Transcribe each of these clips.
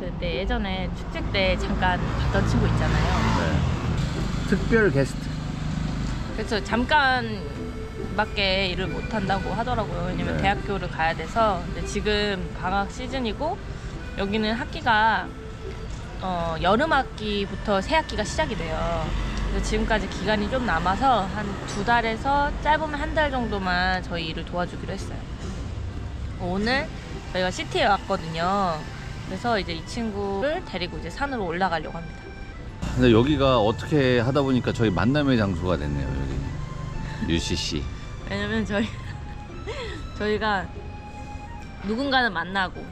때 그때 예전에 축제 때 잠깐 봤던 친구 있잖아요. 네. 특별 게스트. 그래서 잠깐밖에 일을 못 한다고 하더라고요. 왜냐면 네. 대학교를 가야 돼서. 근데 지금 방학 시즌이고 여기는 학기가 어, 여름 학기부터 새 학기가 시작이 돼요. 그래서 지금까지 기간이 좀 남아서 한 두 달에서 짧으면 한 달 정도만 저희 일을 도와주기로 했어요. 오늘 저희가 시티에 왔거든요. 그래서 이제 이 친구를 데리고 이제 산으로 올라가려고 합니다. 근데 여기가 어떻게 하다 보니까 저희 만남의 장소가 됐네요, 여기. UCC. 왜냐면 저희 저희가 누군가는 만나고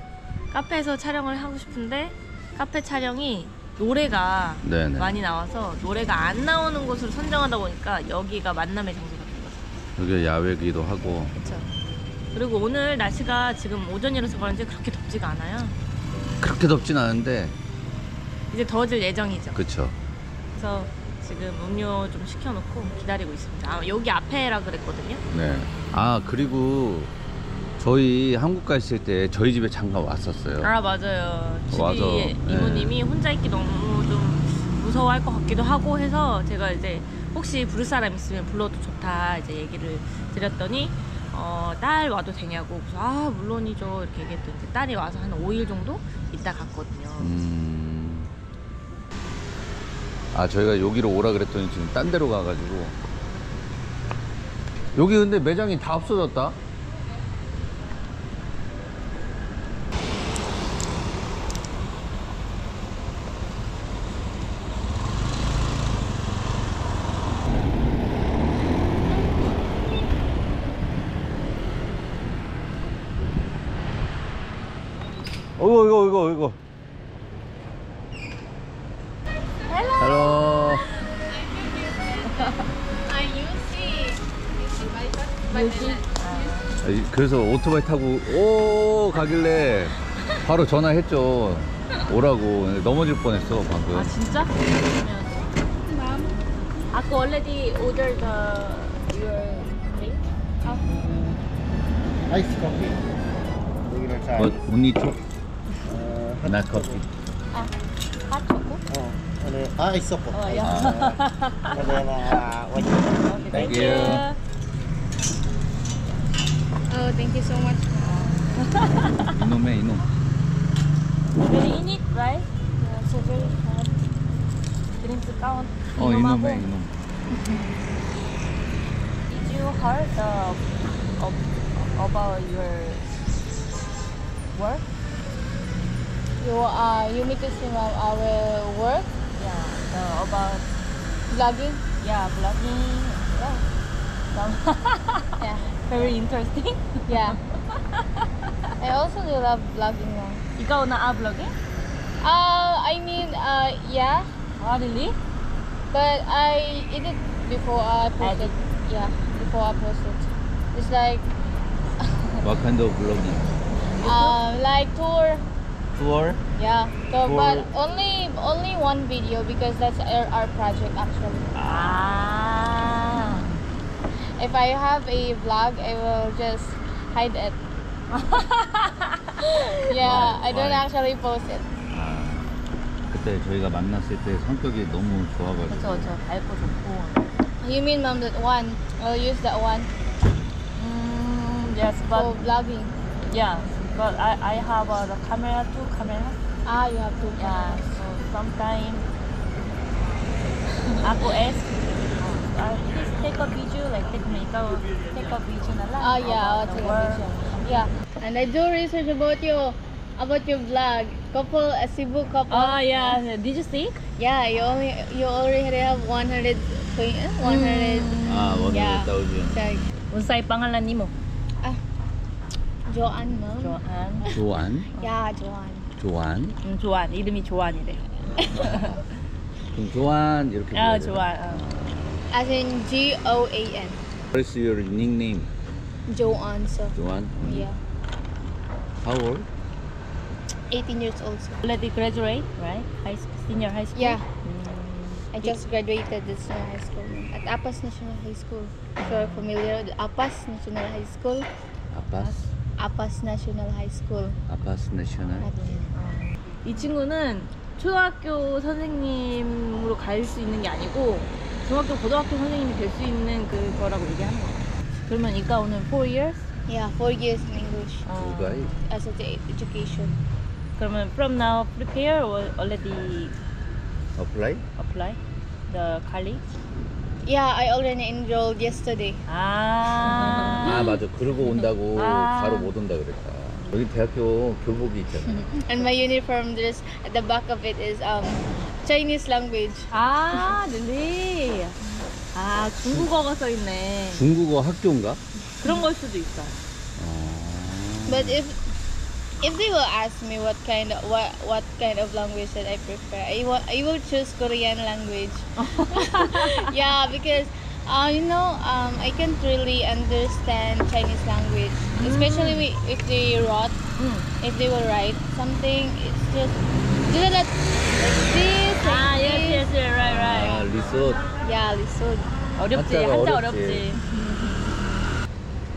카페에서 촬영을 하고 싶은데 카페 촬영이 노래가 네네. 많이 나와서 노래가 안 나오는 곳으로 선정하다 보니까 여기가 만남의 장소가 된 거죠. 여기 야외기도 하고. 그렇죠. 그리고 오늘 날씨가 지금 오전이라서 그런지 그렇게 덥지가 않아요. 그렇게 덥진 않은데, 이제 더워질 예정이죠. 그쵸. 그래서 지금 음료 좀 시켜놓고 기다리고 있습니다. 아, 여기 앞에라 그랬거든요. 네. 아, 그리고 저희 한국 갔을 때 저희 집에 잠깐 왔었어요. 아 맞아요. 주디 맞아. 이모님이 혼자 있기 너무 좀 무서워할 것 같기도 하고 해서 제가 이제 혹시 부를 사람 있으면 불러도 좋다 이제 얘기를 드렸더니 어, 딸 와도 되냐고 그래서 아 물론이죠 이렇게 얘기했더니 이제 딸이 와서 한 5일 정도 있다 갔거든요. 음. 아, 저희가 여기로 오라 그랬더니 지금 딴 데로 가가지고. 여기 근데 매장이 다 없어졌다? 어이구, 이거, 이거, 이거. Hello. 그래서 오토바이 타고 오 가길래 바로 전화했죠. 오라고 넘어질 뻔했어 방금. 아 진짜? 아까 already ordered the your drink? Size. But only two, Uh, hot Ah, hot? Oh, ah. Oh, yeah. Na, Thank, you. Oh, thank you so much. No, eh, no. Very init, right? So very hot. Drink the count. Oh, inom eh, inom. Did you heard uh, of, about your work? You uh, you meet to see my- our work, Yeah, the, about vlogging. yeah blogging. Yeah, some Yeah, very interesting. yeah. I also do love vlogging now. Ikaw na vlogging? Uh, I mean, uh, yeah, Oh, really? but I did it before I posted. Yeah, before I posted. It's like, What kind of vlogging? uh, like tour. Tour? Yeah, tour, Tour. but only only one video because that's our, our project actually. Ah. If I have a vlog, I will just hide it. yeah, I don't Why? actually post it. 아 그때 저희가 만났을 때 성격이 너무 좋아가지고. 그쵸, 그쵸. 밝고 좋고. You mean mom that one? I'll use that one Mm, yes, for but vlogging. yeah, But I, I have uh, the camera, too, camera. Ah, you have two Yeah, so sometimes I ask, oh, uh, please take a video, like take makeup, take a video and a lot. Oh yeah, I'll about the take a video. Yeah. And I do research about you, about your vlog. Couple, a Cebu couple. Oh yeah, uh, did you see? Yeah, you only you already have 100 point, 100. Mm. Ah, 100,000. Like, Unsay pangalan nimo? Ah, Joanne, ma'am. Joan. 조안? Yeah, Joanne. 조안? 음, 조안. 이름이 조안이래. 그럼 조안 이렇게 아, 불러야 돼요? 조안. 어. As in G O A N. What is your nickname? Joanne, so 조안? yeah, How old? 18 years old. So. Already graduate, right? High school, senior high school? Yeah. Mm. I just graduated this uh, high school at Apas National High School. If you're familiar with Apas National High School, 아파스? High School. 아파스 내셔널? 이 친구는 초등학교 선생님으로 갈 수 있는 게 아니고 중학교 고등학교 선생님이 될 수 있는 그거라고 얘기하는 거야. 그러면 이까 오늘 4 years? Yeah, four years in English 어, 누가이? as a education. 그러면 from now prepare or already 어플라이? apply the college? Yeah, I already enrolled yesterday. 아, 아 맞아 그러고 온다고 아. 바로 못 온다 그랬다 여기 대학교 교복이 있잖아 And my uniform, there's at the back of it is um Chinese language. 아, 릴리. 아, 중국어가 써 있네. 중국어 학교인가? 그런 걸 수도 있어. But if if they will ask me what kind of what what kind of language that I prefer, I will I will choose Korean language. yeah, because uh, you know um, I can't really understand Chinese language, especially wi- if they wrote 응. if they will write something. It's just just that like this like 아, yes, this. yes, yes, right, 아 right. 리소트 Yeah, so 어렵지, 한자가 한자 어렵지. 어렵지.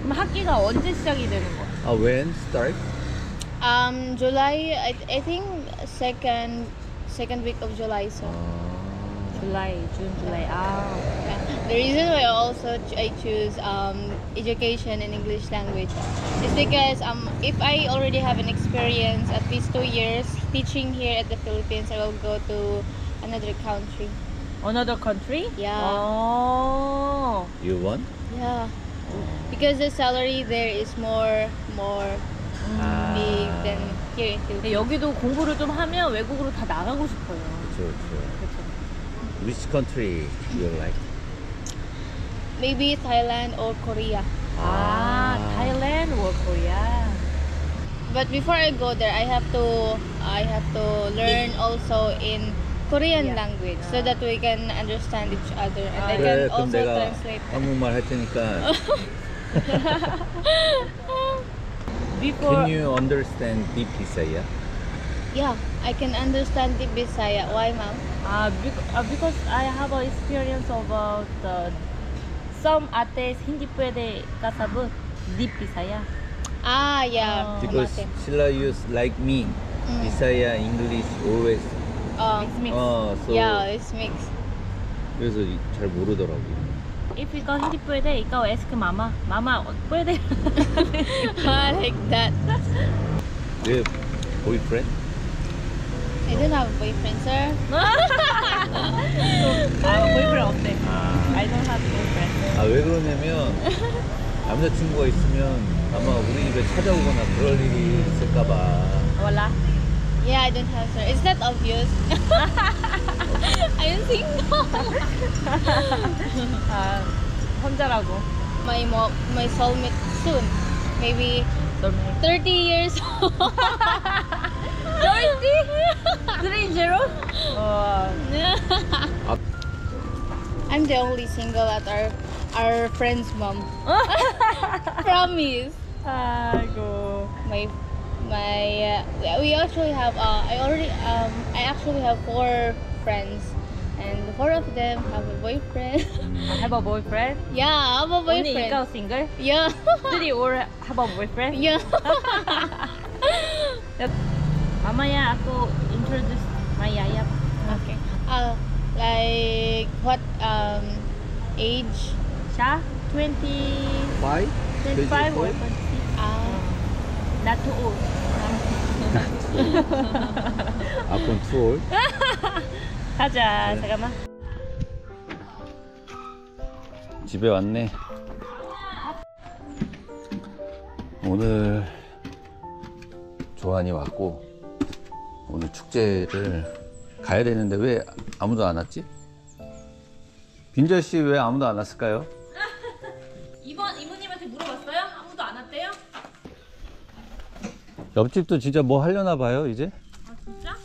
그럼 학기가 언제 시작이 되는 거야? 아 when start? Um, July, I, I think second second week of July. So. July, June, July. Ah. The reason why also I choose um, education in English language is because um, if I already have an experience at least two years teaching here at the Philippines, I will go to another country. Another country? Yeah. Oh. You want? Yeah. Because the salary there is more, more. Mm. Uh, big than here in Philippines. 여기도 공부를 좀 하면 외국으로 다 나가고 싶어요. 그렇죠 그렇죠 그렇죠. Which country you like? Maybe Thailand or Korea. 아, Thailand or Korea. But before I go there, I have to I have to learn also in Korean Yeah. language so that we can understand each other and I Ah. can 그래 그럼 also 내가 translate. 한국말 할 테니까 Before Can you understand deep Bisaya? Yeah, I can understand the Bisaya. Why, ma'am? uh, bec- uh, because I have a experience about the some artes hindi pwede kasabot deep Bisaya. Ah, yeah. Oh. Because Mate. Sila use like me Mm. Bisaya English always Um, It's mixed. 어 so yeah, it's mixed. 그래서 이- 잘 모르더라고 If ikaw hindi pwede, ikaw ask mama. Mama, pwede. like that. 내 boyfriend? I don't have a boyfriend, sir. 아, boyfriend 없대. I don't have boyfriend. 아 왜 그러냐면 남자친구가 있으면 아마 우리 집에 찾아오거나 그럴 일이 있을까봐 wala. Yeah, I don't have, sir. It's not obvious. I'm single. 아, 혼자라고. my mo- my soulmate soon. Maybe soulmate. 30 years old. 30? 30? 와. I'm the only single at our our friend's mom. Promise. 아이고. My my uh, we actually have uh, I already um I actually have four friends and four of them have a boyfriend. I have a boyfriend. yeah, I have a Only boyfriend. ikaw single? Yeah. Three all have a boyfriend? yeah. Mamaya ako introduce my yaya. okay. Uh, like what um age? Siya? 20... Why? 25 or 26? Not too old. 아픈 투올 가자. 잠깐만. 집에 왔네 오늘 조한이 왔고 오늘 축제를 가야 되는데 왜 아무도 안 왔지? 빈자 씨왜 아무도 안 왔을까요? 옆집도 진짜 뭐 하려나 봐요 이제? 아 진짜?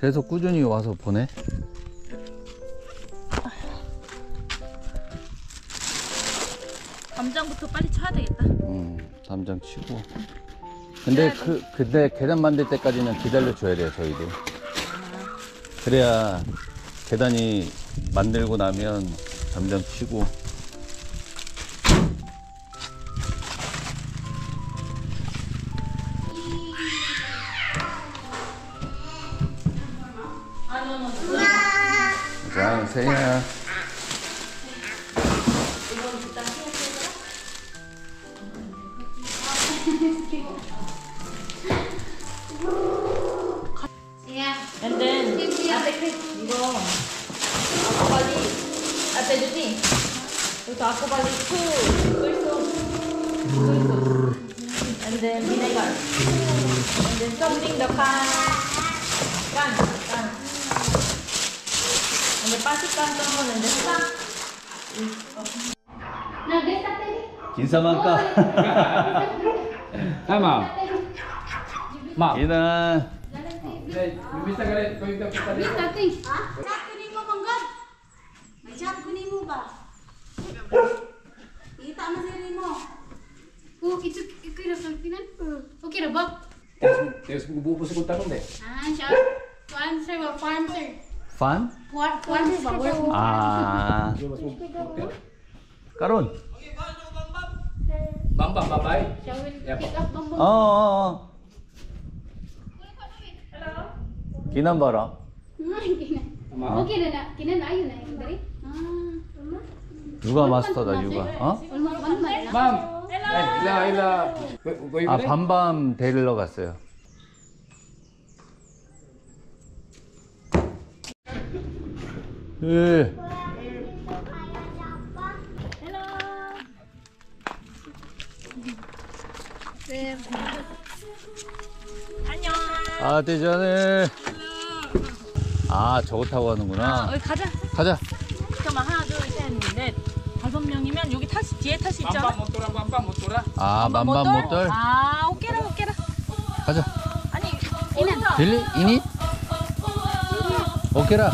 계속 꾸준히 와서 보내. 담장부터 빨리 쳐야 되겠다. 음, 담장 치고. 근데 그 근데 계단 만들 때까지는 기다려 줘야 돼요 저희도. 그래야 계단이 만들고 나면 담장 치고 biasanya And then, vinegar. And then something pan. Kinsa man ka. Ay, ma'am. Ma'am. Ina. Bibita ka rin. Bibita ka rin. Ha? Chat ko mo, Manggod. May chat ko mo ba? Kita mo sa mo. Oh, ito, ikaw na sa pinan. Okay na ba? Tapos, tapos, bubupos ko tanong eh. Ah, siya. Farm, sir. Farm, sir. 판? Farm, farm sir ba? Where? 아 까론. Bam, bam, bye bye. Siya will Yeah, pick up bang 어, 어, 어. 기난 봐라. Ma'am. Okay na na. Kinan ayo na yung dari. Ah. 육아 마스터다 육아. 어? Eh, ila, ila. Kau- Kau yung 아 밤밤 데리러 갔어요. 예. 안녕 아 대전에. 아 저거 타고 가는구나. 여기 가자 가자. 잠깐만 하나 둘 셋 넷 다섯 명이면 여기 타시 뒤에 탈 수 있잖아 bam, motor, bam, bam, motor. 아 만밤 못들. 아 오케라 오케라 가자. 아니 딜리 이니? 오케라.